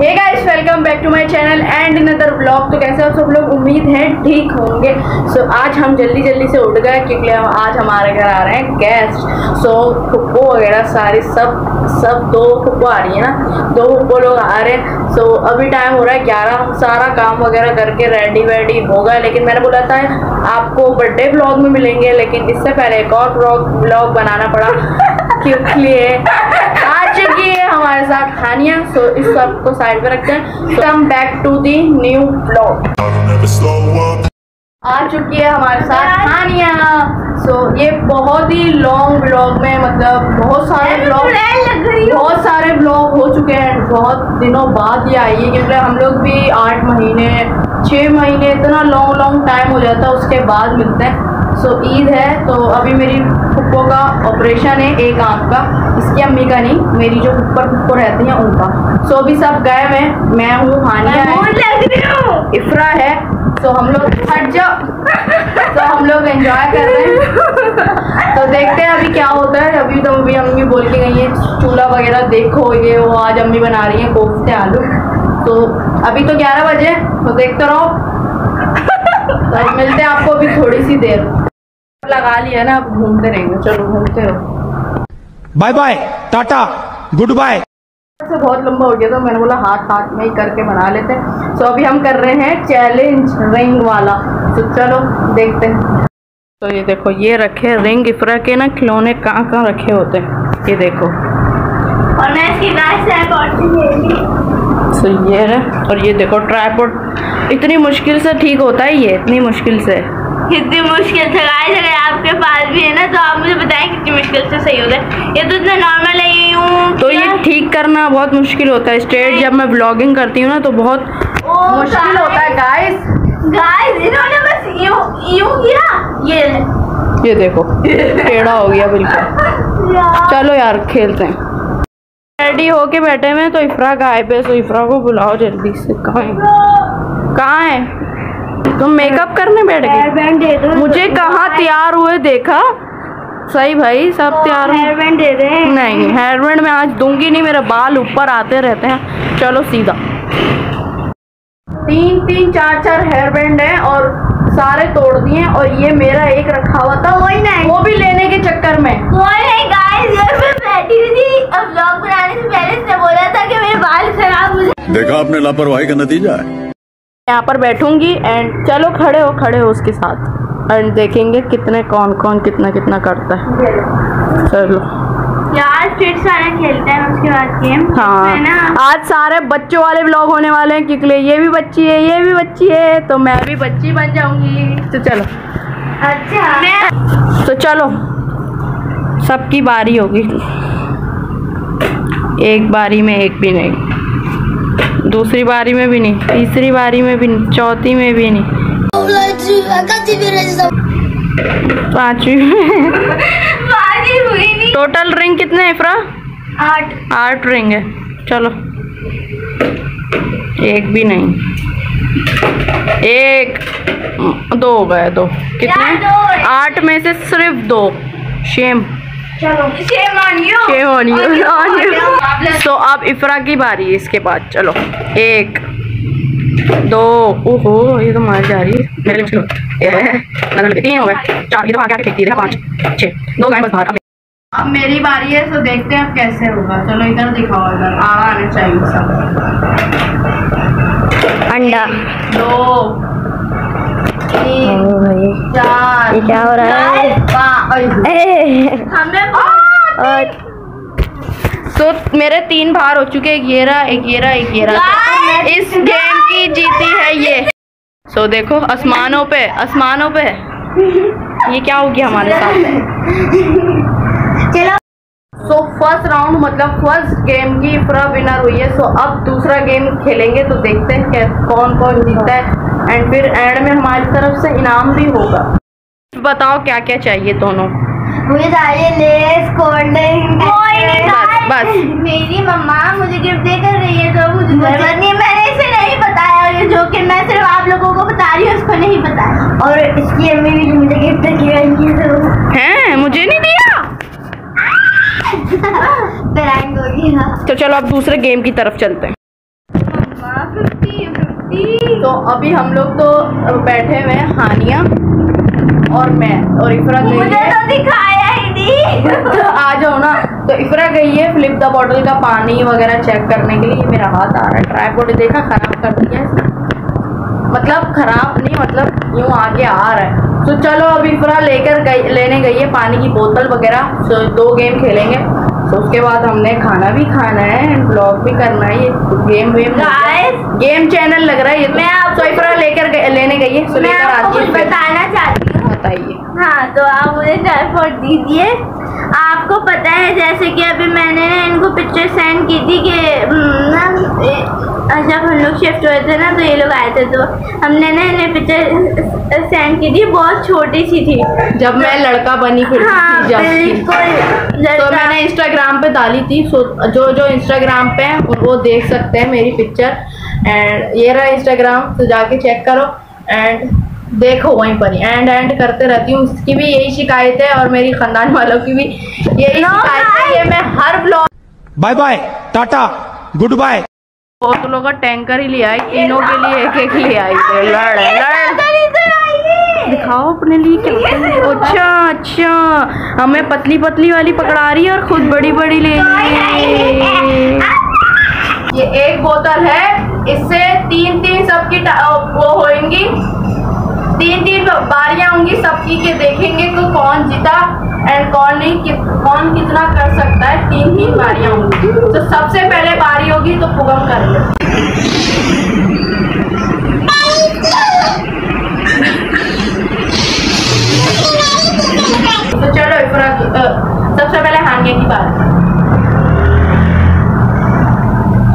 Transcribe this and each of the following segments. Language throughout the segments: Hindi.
Hey guys welcome back to my channel and in other blog तो कैसे आप सब लोग? उम्मीद है ठीक होंगे। सो so, आज हम जल्दी जल्दी से उठ गए क्योंकि हम आज हमारे घर आ रहे हैं गेस्ट सो so, फुप्पो वगैरह सारी सब सब दो फुप्पो आ रही है ना? दो फुप्पो लोग आ रहे हैं। सो so, अभी टाइम हो रहा है ग्यारह। सारा काम वगैरह करके रेडी वेडी होगा लेकिन मैंने बोला था आपको बर्थडे ब्लॉग में मिलेंगे लेकिन इससे पहले एक और ब्लॉग ब्लॉग बनाना पड़ा। क्योंकि आ चुकी हमारे साथ हानिया सो इस सबको साइड पे रखते हैं। Come back to the new blog. आ चुकी है हमारे साथ हानिया। सो ये बहुत ही लॉन्ग ब्लॉग में मतलब बहुत सारे ब्लॉग बहुत सारे ब्लॉग हो चुके हैं। बहुत दिनों बाद ये आई है क्योंकि हम लोग भी आठ महीने छः महीने इतना लॉन्ग लॉन्ग टाइम हो जाता है उसके बाद मिलते हैं। सो ईद है तो अभी मेरी फुप्पो का ऑपरेशन है एक आँख का। इसकी अम्मी का नहीं मेरी जो ऊपर फुप्पो रहती है उनका। सो अभी सब गए हुए मैं हूँ हानिया है। इफ्रा है तो हम लोग हट जाओ। तो हम लोग एंजॉय कर रहे हैं। तो देखते हैं अभी क्या होता है। अभी तो अभी अम्मी बोल के गई है चूल्हा वगैरह देखो ये वो आज अम्मी बना रही है कोफ्ते आलू। तो अभी तो 11 बजे तो देखते रहो। तो मिलते हैं आपको अभी थोड़ी सी देर। लगा लिया ना अब घूमते रहेंगे। चलो घूमते रहो। Bye bye tata good bye से बहुत लंबा हो गया था मैंने बोला हाथ हाथ में ही करके बना लेते हैं। सो अभी हम कर रहे हैं चैलेंज रिंग वाला। तो चलो देखते हैं। तो ये देखो ये रखे रिंग इफ्रा के ना खिलौने कहाँ कहाँ रखे होते हैं? ये देखो। और मैं इसकी सो ये है। और ये देखो ट्राईपोर्ट इतनी मुश्किल से ठीक होता है ये इतनी मुश्किल से। कितनी मुश्किल से गाइस अगर आपके पास भी है ना तो आप मुझे बताएँ कितनी मुश्किल से सही है ये तो इतना नॉर्मल है ये यूँ तो ये ठीक करना बहुत मुश्किल होता है। स्ट्रेट जब मैं ब्लॉगिंग करती हूँ ना तो बहुत मुश्किल होता है गाइस गाइस इन्होंने बस यूँ यूँ किया? ये ये देखो टेढ़ा हो गया बिल्कुल। चलो यार खेलते हैं। रेडी होके बैठे हुए हैं तो इफ्रा गायब है तो इफ्रा को बुलाओ जल्दी से। कहाँ है? कहाँ है? तुम मेकअप करने बैठ गए बैंड दे दो। मुझे कहाँ तैयार हुए देखा? सही भाई सब तैयार हेयर बैंड दे दे। नहीं हेयर बैंड मैं आज दूँगी नहीं मेरे बाल ऊपर आते रहते हैं। चलो सीधा। तीन तीन चार चार हेयर बैंड है और सारे तोड़ दिए और ये मेरा एक रखा हुआ था। वही नहीं। वो भी लेने के चक्कर में। कोई नहीं गाइस ये मैं बैठी हुई थी। अब व्लॉग बनाने से पहले इसने बोला था कि मेरे बाल खराब हो जाए। देखा आपने लापरवाही का नतीजा है? यहाँ पर बैठूँगी एंड चलो खड़े हो खड़े हो उसके साथ। एंड देखेंगे कितने कौन कौन कितना कितना करता है। चलो। यार फिर सारा खेलते हैं उसके बाद गेम हाँ। ना? आज सारे बच्चों वाले ब्लॉग होने वाले हैं क्योंकि ये भी बच्ची है ये भी बच्ची है तो मैं भी बच्ची बन जाऊँगी। तो चलो। अच्छा। तो चलो। सबकी बारी होगी। एक बारी में एक भी नहीं। दूसरी बारी में भी नहीं तीसरी बारी में भी नहीं चौथी में भी नहीं। पांचवी में। टोटल रिंग कितने हैं इफ्रा? आठ। आठ रिंग है। चलो। एक भी नहीं। एक दो हो गए दो। कितने? आठ में से सिर्फ़ दो। शेम सो अब इफ्रा की बारी है इसके बाद। चलो। एक दो ओहो ये तो मार जा रही है। मेरे मुश्किल हो गया। तीन हो गए। चार ये तो आगे आगे फेंकती है। पाँच छः दो गए बस बाहर। अब मेरी बारी है तो देखते हैं अब कैसे होगा। चलो इधर दिखाओ इधर। आने चाहिए सब। अंडा। दो तीन चार क्या हो रहा है? हमने हमें तो मेरे तीन बार हो चुके एक ये रहा एक ये रहा एक ये रहा। इस गेम की जीती है ये। सो so, देखो आसमानों पे आसमानों पे। ये क्या हो गया हमारे साथ? चलो। सो फ़र्स्ट राउंड मतलब फ़र्स्ट गेम की पूरा विनर हुई है। सो so, अब दूसरा गेम खेलेंगे तो देखते हैं क्या कौन कौन जीता है। एंड फिर एंड में हमारी तरफ़ से इनाम भी होगा। बताओ क्या क्या चाहिए दोनों? मुझे चाहिए लेस कोल्ड बस, बस। मेरी मम्मा मुझे गिफ्ट दे कर रही है तो मुझे नहीं मैंने इसे नहीं बताया ये जो कि मैं सिर्फ़ आप लोगों को बता रही हूँ उसको नहीं पता और इसकी अम्मी भी मुझे गिफ्ट किया तो मुझे नहीं हो गया तो चलो अब दूसरे गेम की तरफ़ चलते हैं। तो अभी हम लोग तो बैठे हुए हैं हानिया और मैं और इफरा गई मुझे है। तो दिखाया ही नहीं। तो आ जाओ ना। तो इफरा गई है फ्लिप द बॉटल का पानी वगैरह चेक करने के लिए। मेरा हाथ आ रहा है। ट्राईपोड देखा खराब कर दिया है। मतलब खराब नहीं मतलब यूँ आगे आ रहा है। तो चलो अभी इफरा लेकर गई लेने गई है पानी की बोतल वगैरह। तो दो गेम खेलेंगे। तो उसके बाद हमने खाना भी खाना है एंड ब्लॉग भी करना है ये। गेम वेम गेम चैनल लग रहा है ये तो। मैं आपको- तो इफरा लेकर लेने गई है। तो लेकर आपको आती कुछ है बताना चाहती हूँ। बताइए। हाँ तो आप मुझे ट्राईपोर्ट दीजिए। आपको पता है जैसे कि अभी मैंने इनको पिक्चर सेंड की थी कि जब हम लोग शिफ्ट हुए थे ना तो ये लोग आए थे तो हमने ना इन्हें पिक्चर सेंड की थी बहुत छोटी सी थी। जब तो, मैं लड़का बनी फिर हाँ जब थी। बिल्कुल तो मैंने इंस्टाग्राम पे डाली थी सो जो जो इंस्टाग्राम पे हैं वो देख सकते हैं मेरी पिक्चर एंड ये रहा इंस्टाग्राम तो जाके चेक करो। एंड देखो वहीं पर ही। एंड एंड करते रहती हूँ। उसकी भी यही शिकायत है और मेरी खानदान वालों की भी यही शिकायत है। ये मैं हर blog bye bye tata good bye बोतलों का टैंकर ही ले आई तीनों के लिए एक एक ले आई। लड़ लड़। दिखाओ अपने लिए क्या अच्छा अच्छा। हमें पतली पतली वाली पकड़ा रही है और खुद बड़ी बड़ी ले रही है। ये एक बोतल है इससे तीन तीन सबकी वो होंगी तीन तीन बारियाँ होंगी सबकी के देखेंगे तो कौन जीता एंड कौन नहीं कि, कौन कितना कर सकता है तीन तीन बारियाँ होंगी तो सबसे पहले बारी होगी तो पुगम कर लो। तो चलो सबसे पहले हानिया की बात।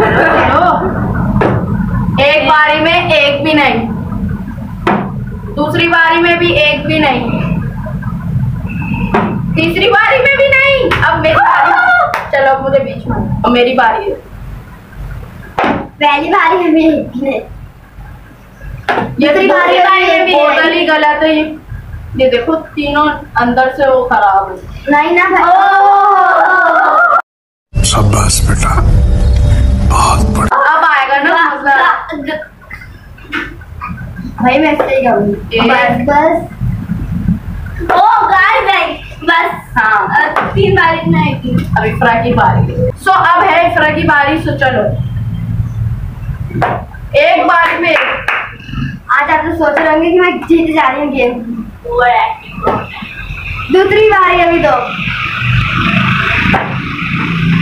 एक बारी में एक भी नहीं। बारी में भी एक भी नहीं। तीसरी बारी में भी नहीं। अब मेरी बारी चलो अब मुझे बीच में। अब मेरी बारी है। पहली बारी हमें ये दूसरी बारी में भी बोतल नहीं। ही गलत है ये। ये देखो तीनों अंदर से वो खराब है। नहीं ना भाई। शाबाश बेटा। बहुत बड़ा अब आएगा ना मज़ा। भाई मैं ऐसे ही। एक। बस बस। ओ गाइस गाइस बस। हाँ। तीन बारी में आएगी अब इफ्रा की बारी। सो अब है इफ्रा की बारी सो चलो। एक बारी में। आज आप लोग सोच रहे होंगे कि मैं जीत जा रही हूँ गेम। दूसरी बारी अभी तो।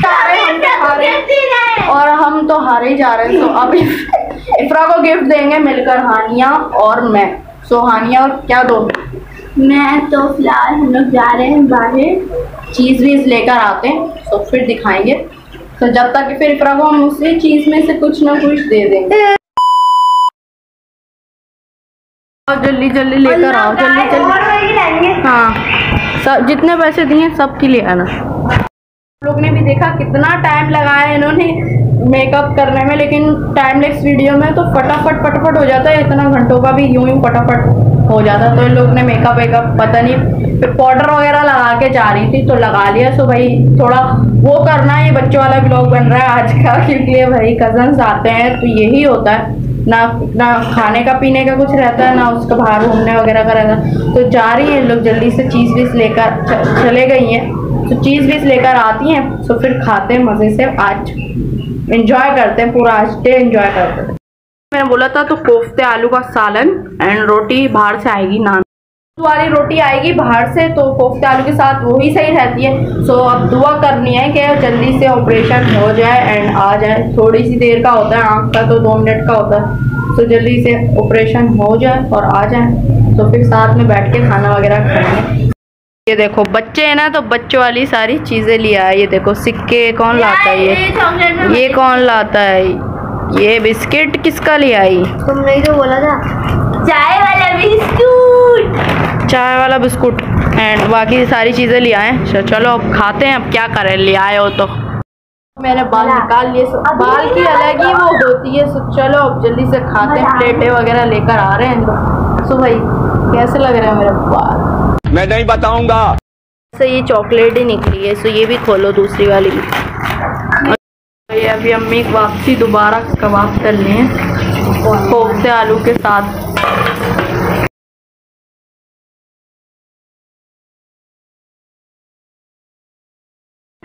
तो हारे और हम तो हारे ही जा रहे हैं तो इफ- इफ्रा को गिफ्ट देंगे मिलकर हानिया और मैं। सो हानिया और क्या दो? मैं तो फ़िलहाल हम लोग जा रहे हैं बाहर। चीज़ वीज लेकर आते हैं। तो फिर दिखाएँगे। तो जब तक फिर इफ्रा को हम उसी चीज़ में से कुछ ना कुछ दे देंगे। जल्दी जल्दी लेकर आओ जल्दी जल्दी। हाँ। सब जितने पैसे दिए सब के लिए आना। लोग ने भी देखा कितना टाइम लगाया इन्होंने मेकअप करने में, लेकिन टाइमलेस वीडियो में तो फटाफट फटाफट हो जाता है, इतना घंटों का भी यूँ यूँ फटाफट हो जाता तो इन लोग ने मेकअप वेकअप पता नहीं, फिर पाउडर वगैरह लगा के जा रही थी तो लगा लिया। सो भाई, थोड़ा वो करना ये बच्चों वाला ब्लॉग बन रहा है आज का, क्योंकि भाई कजन्स आते हैं तो यही होता है। ना ना खाने का, पीने का कुछ रहता है, ना उसका बाहर घूमने वगैरह का रहता है। तो जा रही है लोग, जल्दी से चीज़ वीज लेकर चले गई हैं। तो चीज़ वीज लेकर आती हैं तो फिर खाते हैं मज़े से आज। इंजॉय करते हैं, पूरा आज डे इंजॉय करते हैं। मैंने बोला था तो कोफ्ते आलू का सालन एंड रोटी बाहर से आएगी नान। वाली रोटी आएगी बाहर से तो कोफ्ते आलू के साथ वो ही सही रहती है। सो अब दुआ करनी है कि जल्दी से ऑपरेशन हो जाए एंड आ जाए। थोड़ी सी देर का होता है, आँख का तो दो मिनट का होता है। तो जल्दी से ऑपरेशन हो जाए और आ जाए। तो फिर साथ में बैठ के खाना वगैरह खाएँगे। ये देखो बच्चे हैं ना तो बच्चों वाली सारी चीज़ें लिया है ये देखो सिक्के कौन लाता है ये? ये कौन लाता है? ये बिस्किट किसका ले आई? तुमने तो बोला था चाय वाला बिस्कुट। चाय वाला बिस्कुट। एंड बाकी सारी चीज़ें ले आए। चलो अब खाते हैं अब क्या करें? ले आए हो तो। मैंने बाल निकाल लिए बाल की अलग ही वो होती है। सो चलो अब जल्दी से खाते हैं। प्लेटें वगैरह लेकर आ रहे हैं। तो सो भाई कैसे लग रहे हैं मेरे बाल? मैं नहीं बताऊँगा। सर ये चॉकलेट ही निकली है सो ये भी खोलो दूसरी वाली भी। अभी अम्मी वापसी दोबारा कबाब कर लिए से आलू के साथ।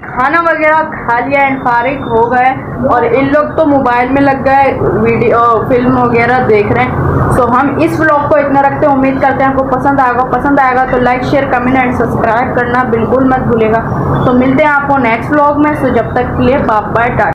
खाना वगैरह खा लिया एंड फारिक हो गए और इन लोग तो मोबाइल में लग गए, वीडियो, फ़िल्म वगैरह देख रहे हैं। सो हम इस व्लॉग को इतना रखते हैं, उम्मीद करते हैं आपको पसंद आएगा। पसंद आएगा तो like share comment and subscribe करना बिल्कुल मत भूलेगा। तो मिलते हैं आपको नेक्स्ट व्लॉग में। सो जब तक के लिए बाप बाय टाटा